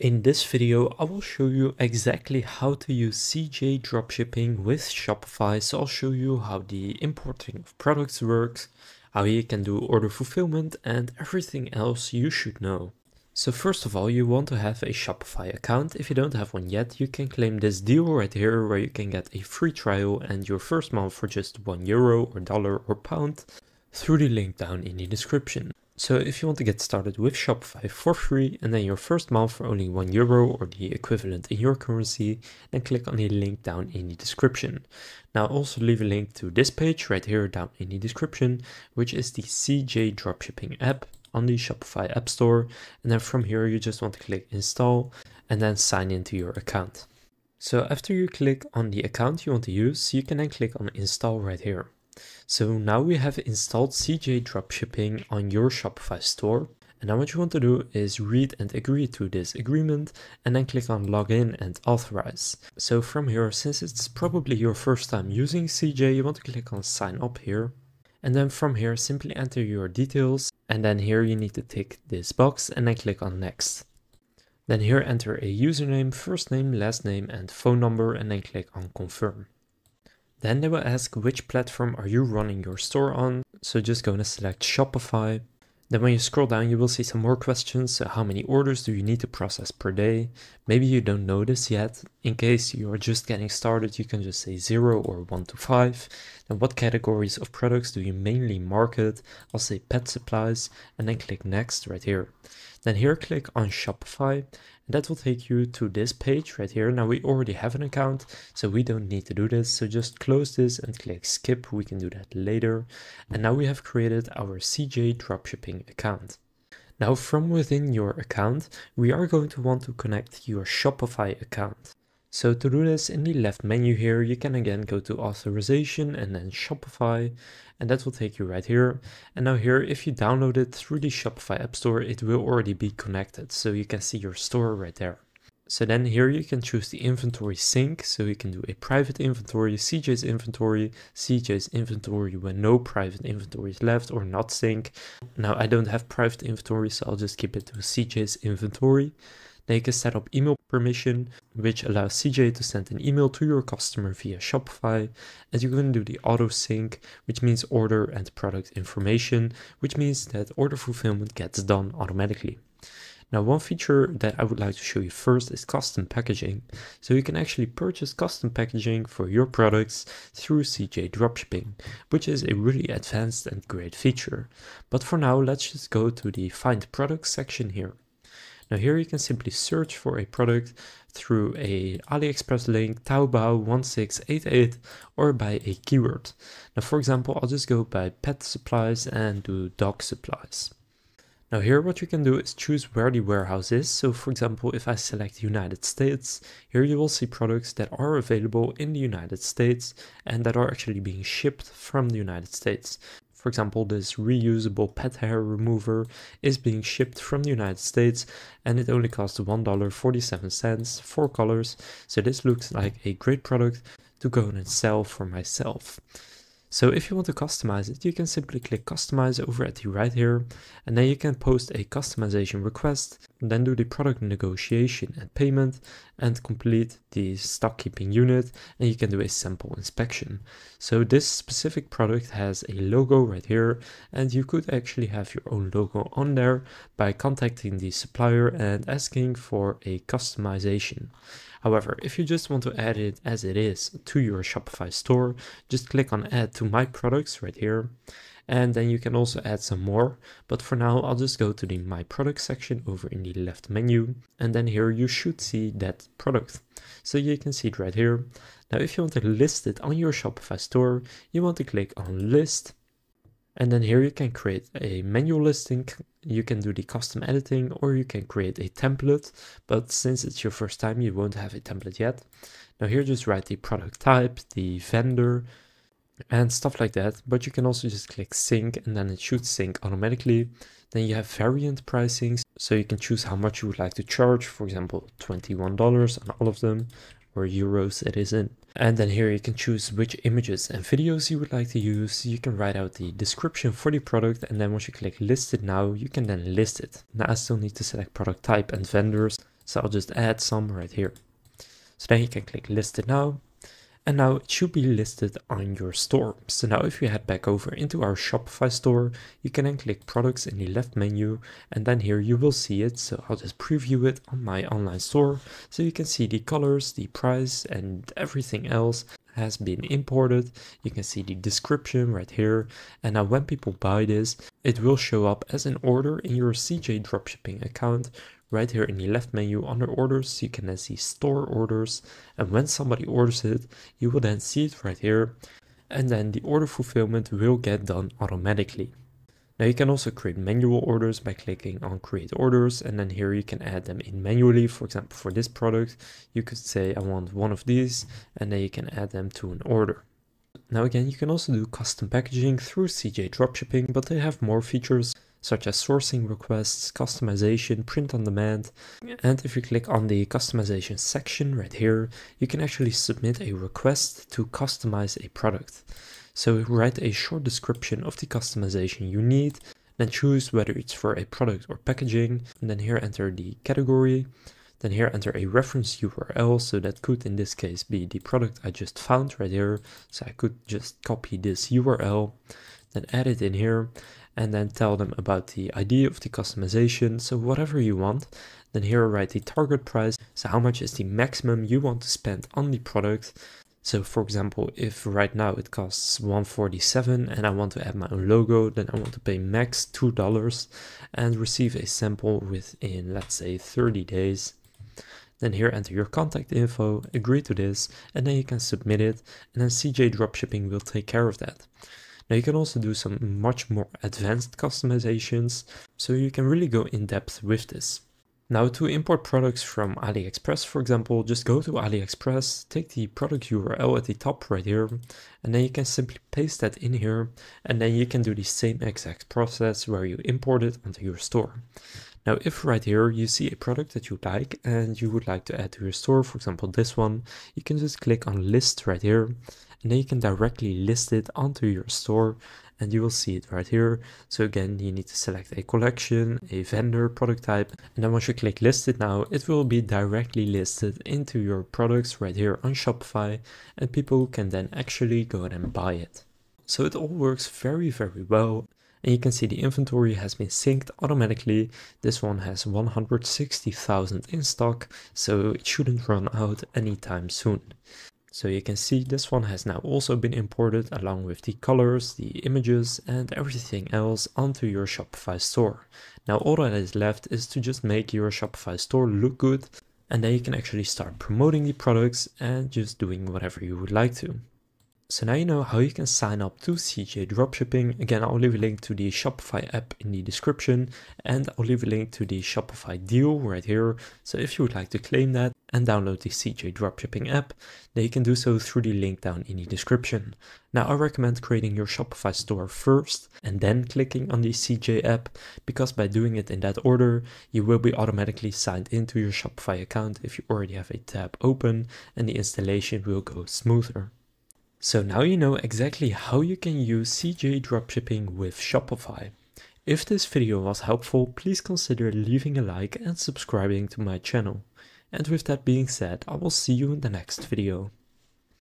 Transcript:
In this video, I will show you exactly how to use CJ dropshipping with Shopify. So I'll show you how the importing of products works, how you can do order fulfillment and everything else you should know. So first of all, you want to have a Shopify account. If you don't have one yet, you can claim this deal right here where you can get a free trial and your first month for just one euro or dollar or pound through the link down in the description. So if you want to get started with Shopify for free and then your first month for only 1 euro or the equivalent in your currency, then click on the link down in the description. Now also leave a link to this page right here down in the description, which is the CJ dropshipping app on the Shopify App Store. And then from here, you just want to click install and then sign into your account. So after you click on the account you want to use, you can then click on install right here. So now we have installed CJ Dropshipping on your Shopify store. And now what you want to do is read and agree to this agreement and then click on login and authorize. So from here, since it's probably your first time using CJ, you want to click on sign up here. And then from here, simply enter your details. And then here you need to tick this box and then click on next. Then here enter a username, first name, last name and phone number and then click on confirm. Then they will ask which platform are you running your store on. So just gonna select Shopify. Then when you scroll down, you will see some more questions. So how many orders do you need to process per day? Maybe you don't know this yet. In case you are just getting started, you can just say zero or one to five. Then what categories of products do you mainly market? I'll say pet supplies and then click next right here. Then here click on Shopify that will take you to this page right here. Now we already have an account, so we don't need to do this. So just close this and click skip. We can do that later. And now we have created our CJ dropshipping account. Now from within your account, we are going to want to connect your Shopify account. So to do this in the left menu here, you can again go to authorization and then Shopify, and that will take you right here. And now here, if you download it through the Shopify App Store, it will already be connected. So you can see your store right there. So then here you can choose the inventory sync. So you can do a private inventory, CJ's inventory, CJ's inventory when no private inventory is left or not sync. Now I don't have private inventory, so I'll just keep it to CJ's inventory. Then you can set up email permission, which allows CJ to send an email to your customer via Shopify. And you can do the auto sync, which means order and product information, which means that order fulfillment gets done automatically. Now one feature that I would like to show you first is custom packaging. So you can actually purchase custom packaging for your products through CJ Dropshipping, which is a really advanced and great feature. But for now, let's just go to the find products section here. Now here you can simply search for a product through a AliExpress link, Taobao 1688 or by a keyword. Now for example, I'll just go by pet supplies and do dog supplies. Now here what you can do is choose where the warehouse is. So for example, if I select United States, here you will see products that are available in the United States and that are actually being shipped from the United States. For example, this reusable pet hair remover is being shipped from the United States and it only costs $1.47, four colors. So this looks like a great product to go and sell for myself. So if you want to customize it, you can simply click customize over at the right here, and then you can post a customization request, then do the product negotiation and payment, and complete the stock keeping unit, and you can do a sample inspection. So this specific product has a logo right here, and you could actually have your own logo on there by contacting the supplier and asking for a customization. However, if you just want to add it as it is to your Shopify store, just click on add to my products right here. And then you can also add some more. But for now, I'll just go to the my product section over in the left menu. And then here you should see that product. So you can see it right here. Now, if you want to list it on your Shopify store, you want to click on list and then here you can create a manual listing, you can do the custom editing, or you can create a template. But since it's your first time, you won't have a template yet. Now here just write the product type, the vendor, and stuff like that. But you can also just click sync and then it should sync automatically. Then you have variant pricing, so you can choose how much you would like to charge, for example, $21 on all of them, or euros it is in. And then here you can choose which images and videos you would like to use. You can write out the description for the product and then once you click list it now, you can then list it. Now I still need to select product type and vendors. So I'll just add some right here. So then you can click listed now and now it should be listed on your store. So now if you head back over into our Shopify store, you can then click products in the left menu and then here you will see it. So I'll just preview it on my online store. So you can see the colors, the price and everything else has been imported. You can see the description right here. And now when people buy this, it will show up as an order in your CJ dropshipping account right here in the left menu under orders you can then see store orders. And when somebody orders it you will then see it right here. And then the order fulfillment will get done automatically. Now you can also create manual orders by clicking on create orders. And then here you can add them in manually. For example, for this product, you could say I want one of these and then you can add them to an order. Now again, you can also do custom packaging through CJ Dropshipping, but they have more features such as sourcing requests, customization, print on demand. And if you click on the customization section right here, you can actually submit a request to customize a product. So write a short description of the customization you need, then choose whether it's for a product or packaging, and then here enter the category, then here enter a reference URL, so that could in this case be the product I just found right here. So I could just copy this URL, then add it in here, and then tell them about the idea of the customization. So whatever you want, then here write the target price. So how much is the maximum you want to spend on the product. So for example, if right now it costs 147 and I want to add my own logo, then I want to pay max $2 and receive a sample within, let's say 30 days. Then here enter your contact info, agree to this, and then you can submit it, and then CJ Dropshipping will take care of that. Now you can also do some much more advanced customizations, so you can really go in depth with this. Now to import products from AliExpress, for example, just go to AliExpress, take the product URL at the top right here, and then you can simply paste that in here, and then you can do the same exact process where you import it onto your store. Now, if right here you see a product that you like and you would like to add to your store, for example, this one, you can just click on list right here and then you can directly list it onto your store and you will see it right here. So again, you need to select a collection, a vendor, product type, and then once you click list it now, it will be directly listed into your products right here on Shopify and people can then actually go and buy it. So it all works very, very well. And you can see the inventory has been synced automatically. This one has 160,000 in stock, so it shouldn't run out anytime soon. So you can see this one has now also been imported along with the colors, the images and everything else onto your Shopify store. Now all that is left is to just make your Shopify store look good and then you can actually start promoting the products and just doing whatever you would like to. So now you know how you can sign up to CJ Dropshipping. Again, I'll leave a link to the Shopify app in the description and I'll leave a link to the Shopify deal right here. So if you would like to claim that and download the CJ Dropshipping app, then you can do so through the link down in the description. Now I recommend creating your Shopify store first and then clicking on the CJ app because by doing it in that order, you will be automatically signed into your Shopify account if you already have a tab open and the installation will go smoother. So now you know exactly how you can use CJ dropshipping with Shopify. If this video was helpful, please consider leaving a like and subscribing to my channel. And with that being said, I will see you in the next video.